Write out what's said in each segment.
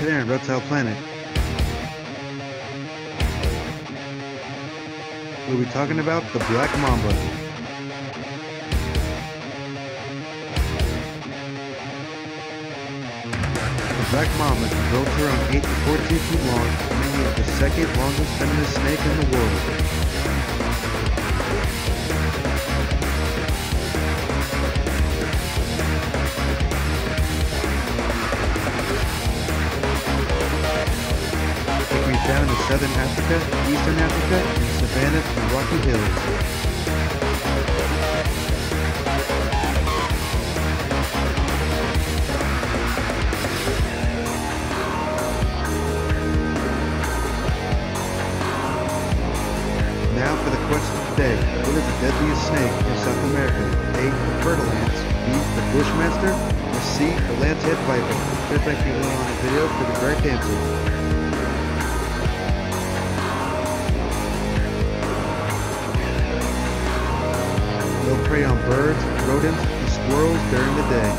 Today on Reptile Planet, we'll be talking about the Black Mamba. The Black Mamba can grow to around 8 to 14 feet long, making it the second longest venomous snake in the world. Found in southern Africa, eastern Africa, and savannas and rocky hills. Now for the question of the day. What is the deadliest snake in South America? A. The fer-de-lance. B. The bushmaster. Or C. The lancehead viper. Just like you on the video for the correct answer. They'll prey on birds, rodents, and squirrels during the day.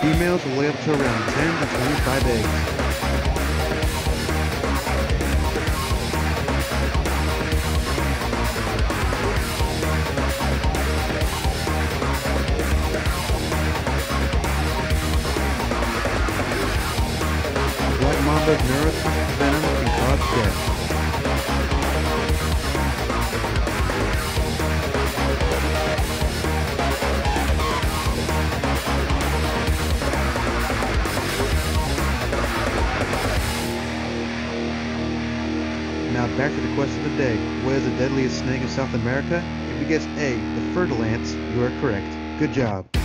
Females will lay up to around 10 to 25 eggs. Neurotoxic venom. Now back to the question of the day. What is the deadliest snake in South America? If you guessed A, the fer-de-lance, you are correct. Good job.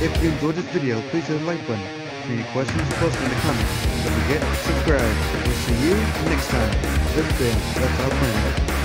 If you enjoyed this video, please hit the like button. For any questions, post in the comments. Don't forget to subscribe. We'll see you next time. This has been Reptile Planet.